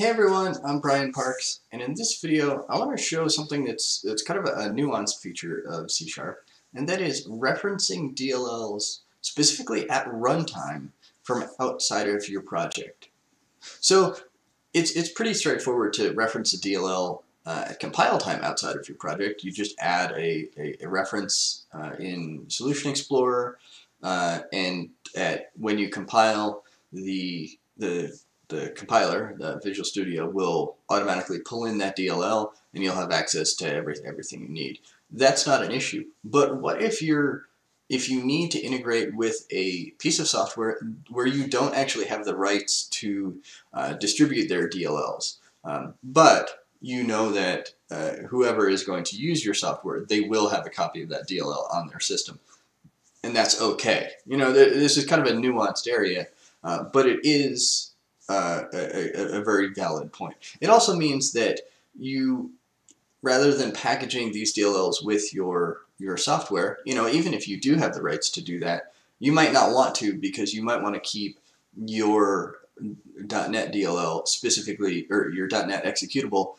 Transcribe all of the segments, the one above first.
Hey everyone, I'm Brian Parks, and in this video I want to show something that's, that's kind of a, nuanced feature of C Sharp, and that is referencing DLLs specifically at runtime from outside of your project. So it's, it's pretty straightforward to reference a DLL uh, at compile time outside of your project. You just add a, a, a reference uh, in Solution Explorer, uh, and at, when you compile, the, the the compiler, the Visual Studio, will automatically pull in that DLL and you'll have access to every, everything you need. That's not an issue. But what if you're if you need to integrate with a piece of software where you don't actually have the rights to uh, distribute their DLLs, um, but you know that uh, whoever is going to use your software, they will have a copy of that DLL on their system. And that's okay. You know, th this is kind of a nuanced area, uh, but it is uh, a, a, very valid point. It also means that you, rather than packaging these DLLs with your your software, you know, even if you do have the rights to do that, you might not want to because you might want to keep your .NET DLL specifically, or your .NET executable,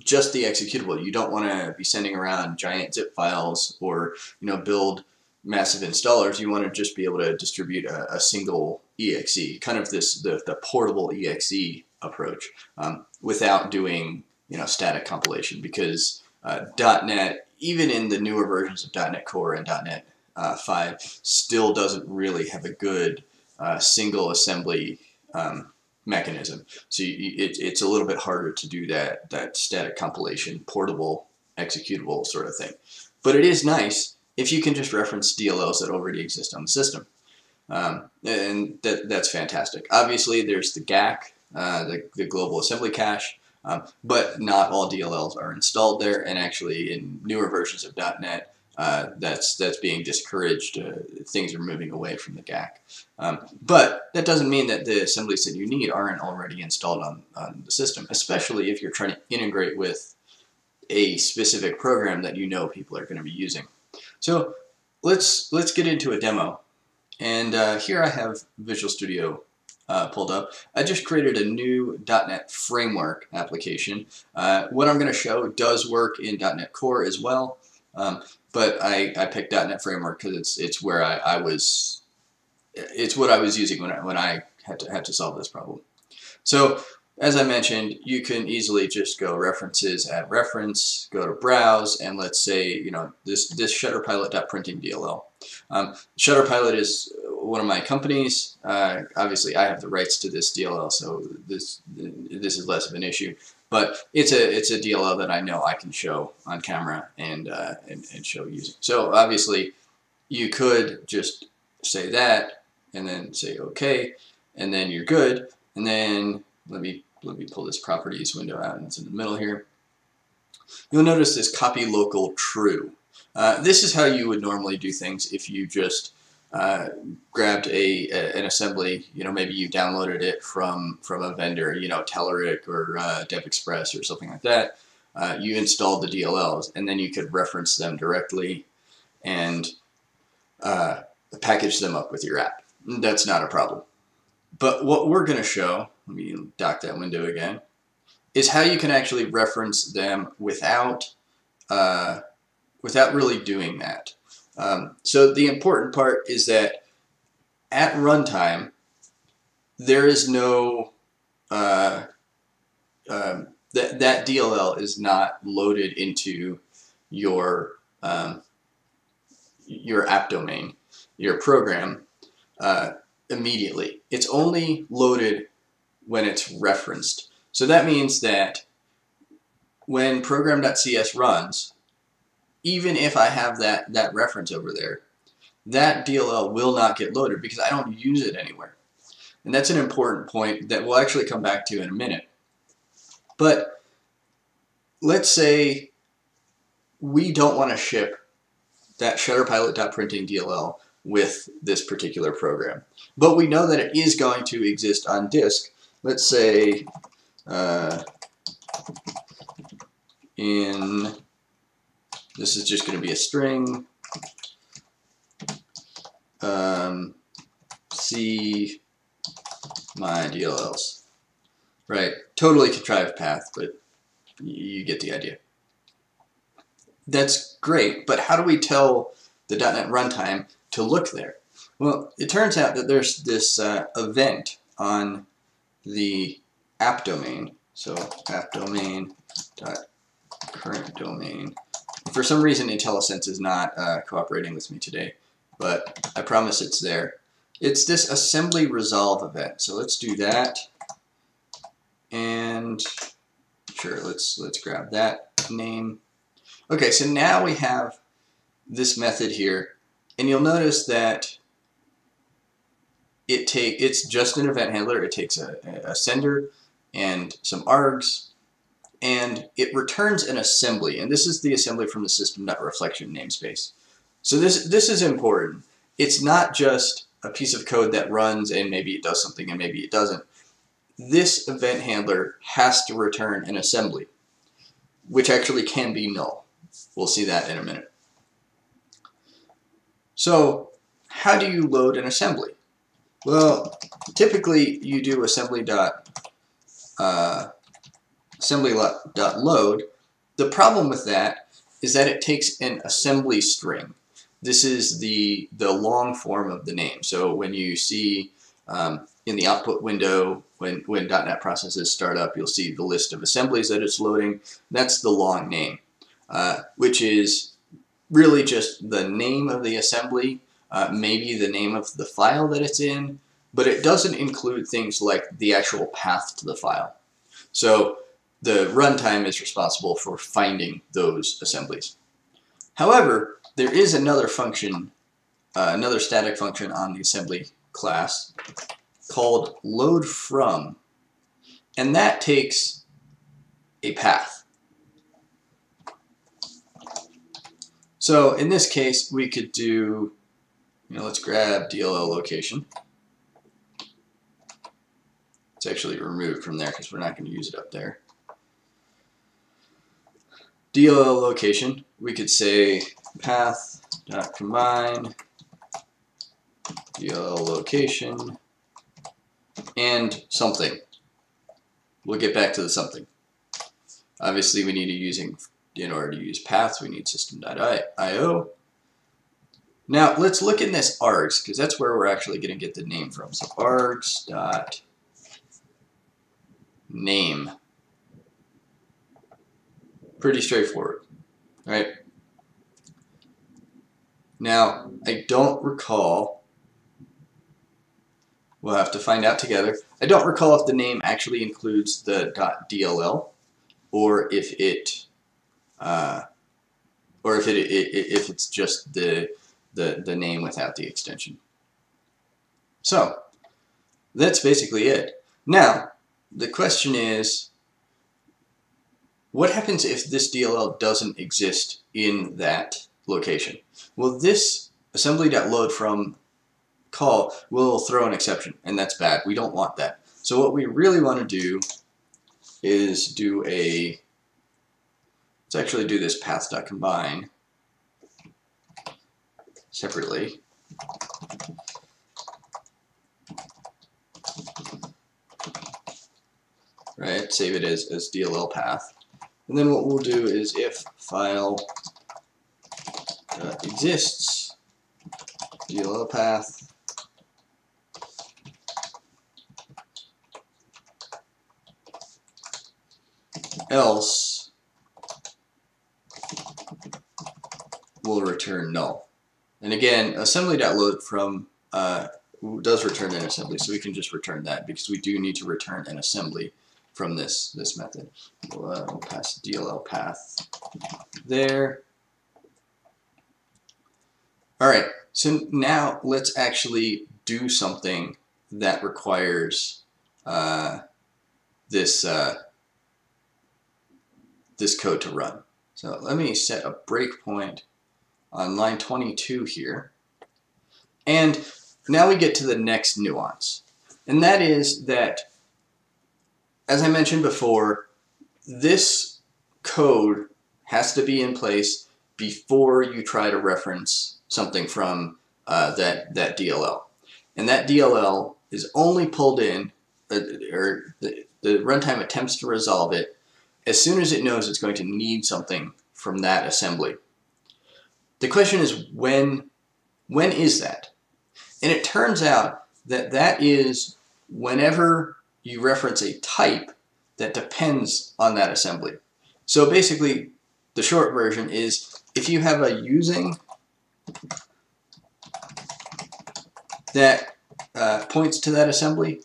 just the executable. You don't want to be sending around giant zip files or, you know, build massive installers. You want to just be able to distribute a, a single exe, kind of this the, the portable exe approach, um, without doing you know static compilation because uh, .NET, even in the newer versions of .NET Core and .NET uh, 5, still doesn't really have a good uh, single assembly um, mechanism. So you, it, it's a little bit harder to do that that static compilation, portable, executable sort of thing. But it is nice if you can just reference DLLs that already exist on the system. Um, and that, that's fantastic. Obviously, there's the GAC, uh, the, the Global Assembly Cache, um, but not all DLLs are installed there, and actually in newer versions of .NET, uh, that's that's being discouraged. Uh, things are moving away from the GAC. Um, but that doesn't mean that the assemblies that you need aren't already installed on, on the system, especially if you're trying to integrate with a specific program that you know people are going to be using. So let's let's get into a demo and uh, here I have Visual Studio uh, pulled up. I just created a new .NET Framework application. Uh, what I'm going to show does work in .NET Core as well, um, but I, I picked .NET Framework because it's it's where I, I was, it's what I was using when I, when I had to had to solve this problem. So as I mentioned, you can easily just go references, add reference, go to browse, and let's say, you know, this, this shutterpilot.printing DLL. Um, Shutterpilot is one of my companies. Uh, obviously, I have the rights to this DLL, so this this is less of an issue. But it's a it's a DLL that I know I can show on camera and uh, and, and show using. So obviously, you could just say that and then say OK, and then you're good. And then let me let me pull this properties window out and it's in the middle here. You'll notice this copy local true. Uh, this is how you would normally do things if you just uh, grabbed a, a, an assembly, you know, maybe you downloaded it from from a vendor, you know, Telerik or uh, DevExpress or something like that. Uh, you installed the DLLs, and then you could reference them directly and uh, package them up with your app. That's not a problem. But what we're going to show, let me dock that window again, is how you can actually reference them without uh, without really doing that. Um, so the important part is that at runtime, there is no uh, um, that that DLL is not loaded into your um, your app domain, your program. Uh, immediately. It's only loaded when it's referenced. So that means that when program.cs runs, even if I have that, that reference over there, that DLL will not get loaded because I don't use it anywhere. And that's an important point that we'll actually come back to in a minute. But let's say we don't want to ship that shutterpilot.printing DLL with this particular program. But we know that it is going to exist on disk. Let's say uh, in, this is just going to be a string, um, see my DLLs. Right, totally contrived path, but you get the idea. That's great, but how do we tell the .NET runtime to look there? Well, it turns out that there's this uh, event on the app domain. So app domain dot current domain. For some reason, IntelliSense is not uh, cooperating with me today, but I promise it's there. It's this assembly resolve event. So let's do that. And sure, let's let's grab that name. Okay, so now we have this method here, and you'll notice that it take it's just an event handler. It takes a, a sender and some args, and it returns an assembly. And this is the assembly from the system.reflection namespace. So this this is important. It's not just a piece of code that runs and maybe it does something and maybe it doesn't. This event handler has to return an assembly, which actually can be null. We'll see that in a minute. So how do you load an assembly? Well, typically you do assembly dot uh, assembly dot load. The problem with that is that it takes an assembly string. This is the the long form of the name. So when you see um, in the output window when when .NET processes start up, you'll see the list of assemblies that it's loading. That's the long name, uh, which is really just the name of the assembly uh, maybe the name of the file that it's in, but it doesn't include things like the actual path to the file. So the runtime is responsible for finding those assemblies. However, there is another function, uh, another static function on the assembly class called load from, and that takes a path. So in this case, we could do you know, let's grab DLL location. It's actually removed from there because we're not going to use it up there. DLL location, we could say path dot combine DLL location and something. We'll get back to the something. Obviously, we need to using in order to use paths, we need system.io. Now let's look in this args because that's where we're actually going to get the name from. So args dot name. Pretty straightforward, right? Now I don't recall. We'll have to find out together. I don't recall if the name actually includes the .dll or if it uh, or if it, it if it's just the the, the name without the extension. So, that's basically it. Now, the question is, what happens if this DLL doesn't exist in that location? Well, this assembly.load from call will throw an exception, and that's bad. We don't want that. So what we really want to do is do a, let's actually do this path.combine separately. Right, save it as, as DLL path. And then what we'll do is if file uh, exists, DLL path, else will return null. And again, assembly.load from uh, does return an assembly, so we can just return that because we do need to return an assembly from this this method. We'll, uh, we'll pass DLL path there. All right, so now let's actually do something that requires uh, this uh, this code to run. So let me set a breakpoint on line 22 here. And now we get to the next nuance. And that is that, as I mentioned before, this code has to be in place before you try to reference something from uh, that, that DLL. And that DLL is only pulled in, uh, or the runtime attempts to resolve it as soon as it knows it's going to need something from that assembly. The question is when, when is that? And it turns out that that is whenever you reference a type that depends on that assembly. So basically, the short version is if you have a using that uh, points to that assembly,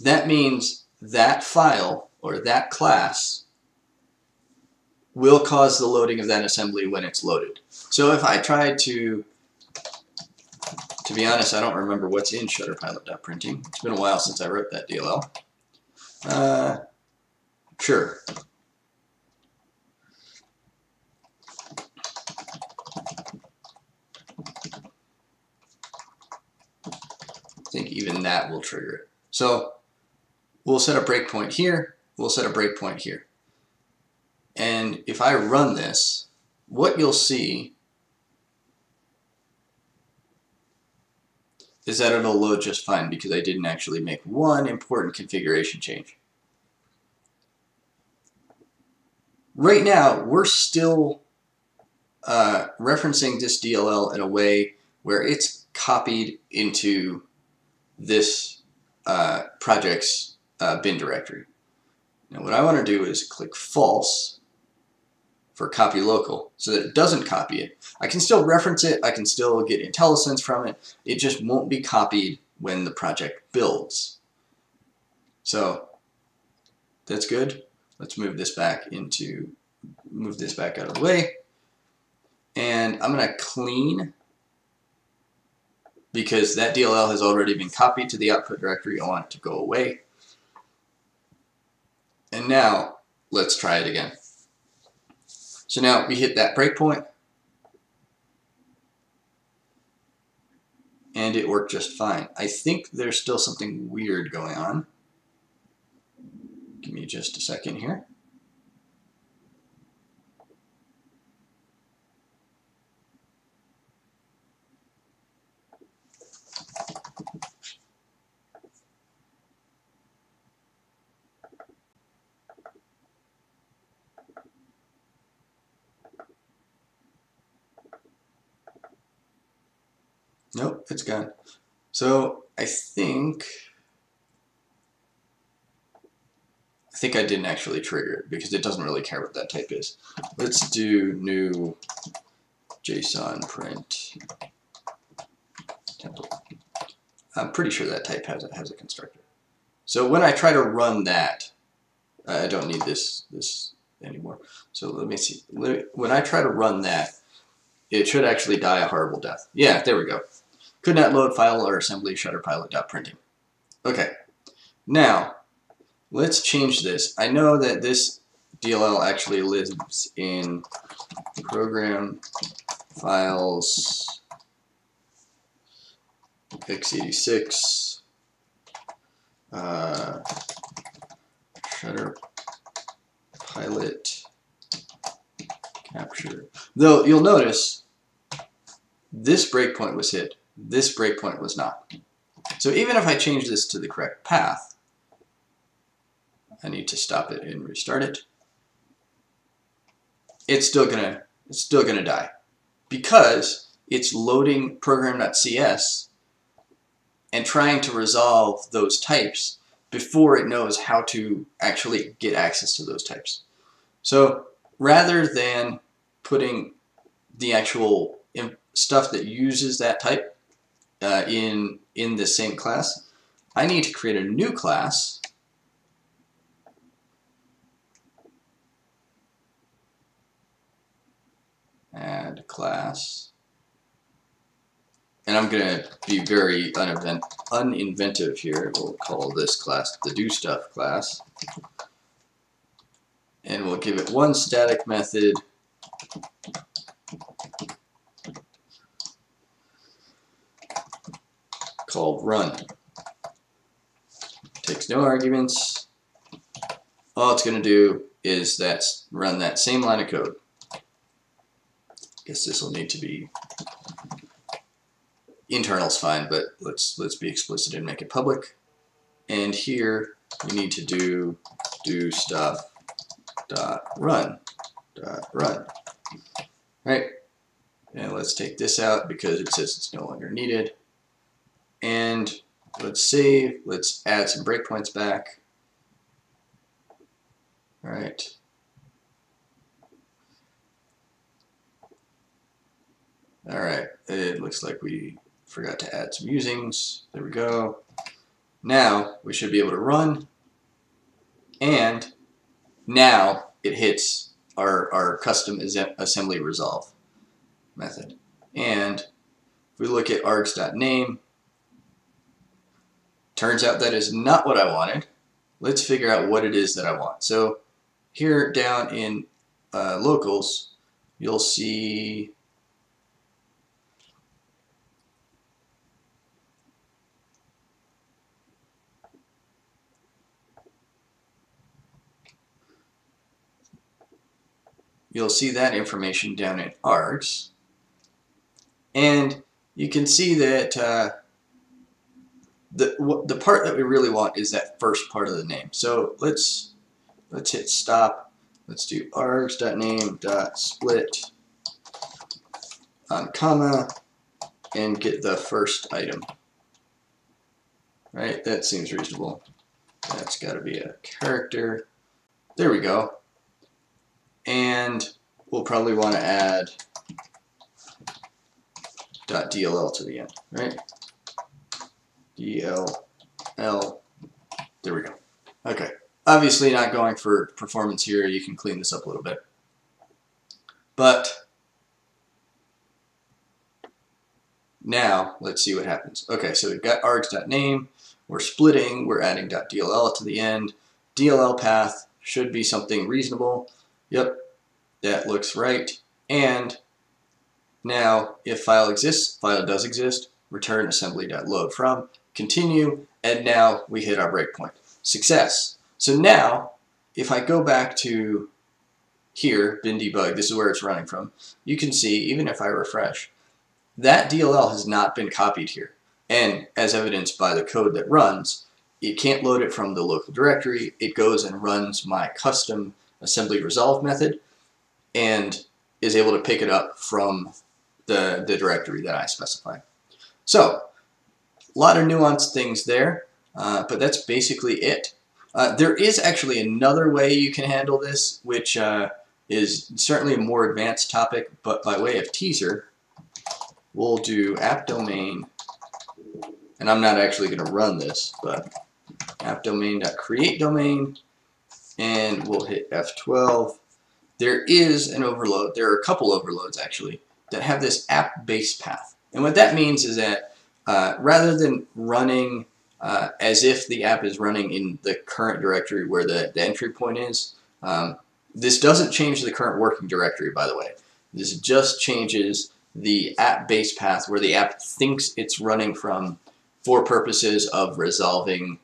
that means that file or that class will cause the loading of that assembly when it's loaded. So if I try to, to be honest, I don't remember what's in shutterpilot.printing. It's been a while since I wrote that DLL. Uh, sure. I think even that will trigger it. So we'll set a breakpoint here, we'll set a breakpoint here. And if I run this, what you'll see is that it'll load just fine because I didn't actually make one important configuration change. Right now, we're still uh, referencing this DLL in a way where it's copied into this uh, project's uh, bin directory. Now what I want to do is click false for copy local so that it doesn't copy it. I can still reference it, I can still get IntelliSense from it, it just won't be copied when the project builds. So that's good. Let's move this back into, move this back out of the way. And I'm going to clean because that DLL has already been copied to the output directory. I want it to go away. And now let's try it again. So now we hit that breakpoint and it worked just fine. I think there's still something weird going on. Give me just a second here. Nope, it's gone. So I think I think I didn't actually trigger it because it doesn't really care what that type is. Let's do new JSON print template. I'm pretty sure that type has a, has a constructor. So when I try to run that, I don't need this this anymore. So let me see. When I try to run that, it should actually die a horrible death. Yeah, there we go. Could not load file or assembly shutterpilot.printing. Okay, now let's change this. I know that this DLL actually lives in program files x86 uh, shutter pilot capture. Though you'll notice this breakpoint was hit this breakpoint was not. So even if I change this to the correct path, I need to stop it and restart it. It's still gonna it's still gonna die because it's loading program.cs and trying to resolve those types before it knows how to actually get access to those types. So rather than putting the actual stuff that uses that type uh, in, in the same class, I need to create a new class add class and I'm going to be very uninventive here. We'll call this class the do stuff class. And we'll give it one static method called run. Takes no arguments. All it's going to do is that run that same line of code. Guess this will need to be internal's fine, but let's let's be explicit and make it public. And here you need to do do stuff dot run dot run. Right? And let's take this out because it says it's no longer needed. And let's save. Let's add some breakpoints back. All right. All right, it looks like we forgot to add some usings. There we go. Now we should be able to run and now it hits our, our custom assembly resolve method. And if we look at args.name, turns out that is not what I wanted. Let's figure out what it is that I want. So here down in uh, locals, you'll see you'll see that information down in args. And you can see that uh, the, the part that we really want is that first part of the name. So let's, let's hit stop. Let's do args.name.split on comma and get the first item. Right, that seems reasonable. That's got to be a character. There we go. And we'll probably want to add .dll to the end, right? DLL, there we go. Okay, obviously not going for performance here, you can clean this up a little bit. But now let's see what happens. Okay, so we've got args.name, we're splitting, we're adding .dll to the end. DLL path should be something reasonable. Yep, that looks right. And now, if file exists, file does exist, return assembly.load from, continue, and now we hit our breakpoint. Success. So now, if I go back to here, bin debug, this is where it's running from, you can see, even if I refresh, that DLL has not been copied here. And as evidenced by the code that runs, it can't load it from the local directory. It goes and runs my custom assembly resolve method and is able to pick it up from the, the directory that I specify. So, a lot of nuanced things there, uh, but that's basically it. Uh, there is actually another way you can handle this, which uh, is certainly a more advanced topic, but by way of teaser, we'll do app domain, and I'm not actually going to run this, but app domain.create domain, and we'll hit F12, there is an overload, there are a couple overloads actually, that have this app base path. And what that means is that uh, rather than running uh, as if the app is running in the current directory where the, the entry point is, um, this doesn't change the current working directory, by the way. This just changes the app base path where the app thinks it's running from for purposes of resolving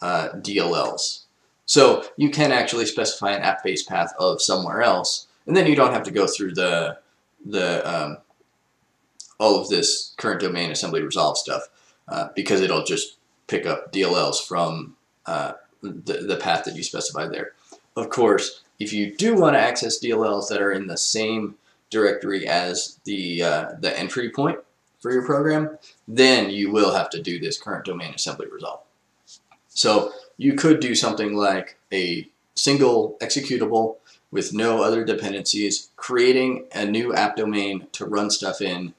uh, DLLs. So you can actually specify an app base path of somewhere else, and then you don't have to go through the the um, all of this current domain assembly resolve stuff uh, because it'll just pick up DLLs from uh, the, the path that you specified there. Of course, if you do want to access DLLs that are in the same directory as the, uh, the entry point for your program, then you will have to do this current domain assembly resolve. So you could do something like a single executable with no other dependencies, creating a new app domain to run stuff in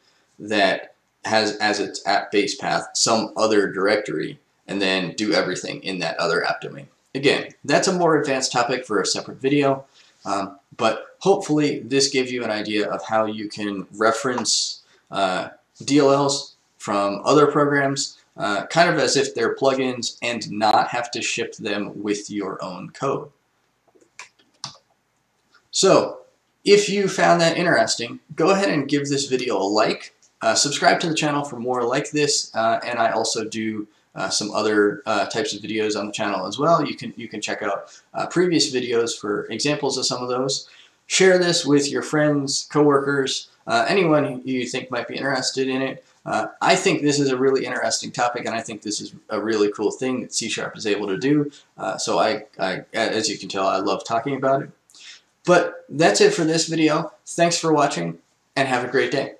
that has as its app base path some other directory and then do everything in that other app domain. Again, that's a more advanced topic for a separate video, um, but hopefully this gives you an idea of how you can reference uh, DLLs from other programs uh, kind of as if they're plugins and not have to ship them with your own code. So, if you found that interesting, go ahead and give this video a like. Uh, subscribe to the channel for more like this, uh, and I also do uh, some other uh, types of videos on the channel as well. You can you can check out uh, previous videos for examples of some of those. Share this with your friends, coworkers, anyone you think might be interested in it. Uh, I think this is a really interesting topic, and I think this is a really cool thing that C Sharp is able to do. Uh, so I, I, as you can tell, I love talking about it. But that's it for this video. Thanks for watching, and have a great day.